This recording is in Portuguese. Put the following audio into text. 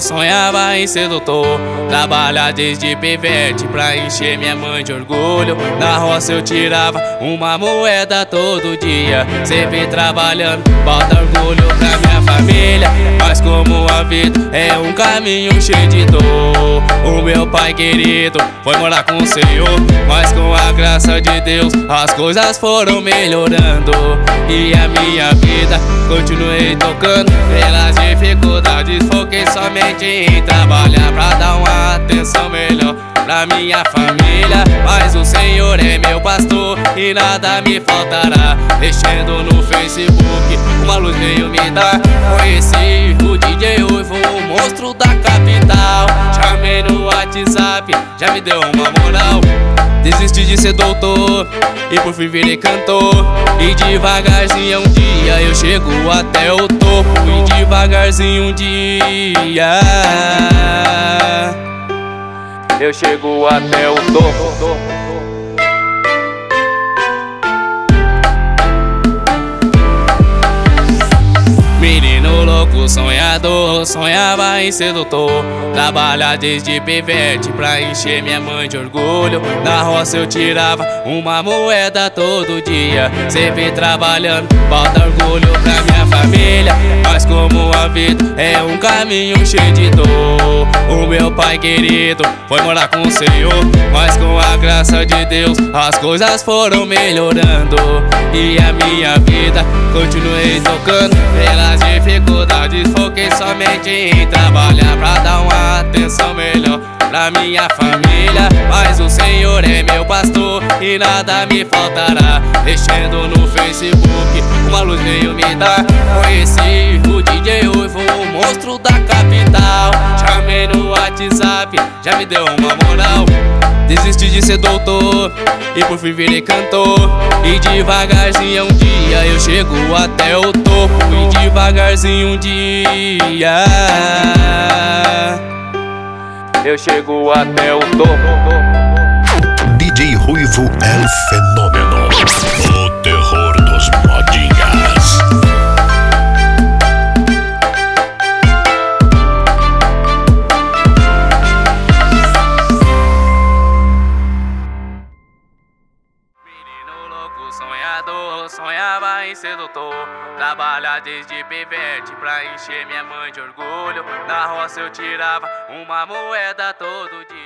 sonhava em sedutor. Trabalhar desde pivete pra encher minha mãe de orgulho. Na roça eu tirava uma moeda todo dia. Sempre trabalhando, bota orgulho pra minha família. Mas como a vida é um caminho cheio de dor O meu pai querido foi morar com o Senhor. Mas com a graça de Deus as coisas foram melhorando. E a minha vida continuei tocando pelas dificuldades somente em trabalhar pra dar uma atenção melhor pra minha família. Mas o Senhor é meu pastor e nada me faltará. Mexendo no Facebook, uma luz veio me dar. Conheci o DJ Uivo, o monstro da capital. Chamei no WhatsApp, já me deu uma moral Desisti de ser doutor e por fim virei cantor. E devagarzinho um dia eu chego até o topo. E devagarzinho um dia Eu chego até o topo sonhador, sonhava em sedutor. Trabalhar desde pivete pra encher minha mãe de orgulho. Na roça eu tirava uma moeda todo dia Sempre trabalhando, bota orgulho vida é um caminho cheio de dor. O meu pai querido foi morar com o Senhor Mas com a graça de Deus as coisas foram melhorando. E a minha vida continuei tocando pelas dificuldades Foquei somente em trabalhar pra dar uma atenção melhor pra minha família. Mas o Senhor é meu pastor e nada me faltará. Mexendo no Facebook, uma luz veio me dar. Conheci o DJ Uivo, o monstro da capital. Chamei no WhatsApp, já me deu uma moral. Desisti de ser doutor e por fim virei cantor. E devagarzinho um dia eu chego até o topo. E devagarzinho um dia Eu chego até o topo. DJ Ruivo é o fenômeno sonhava em sedutor Trabalhar desde pivete pra encher minha mãe de orgulho. Na roça eu tirava uma moeda todo dia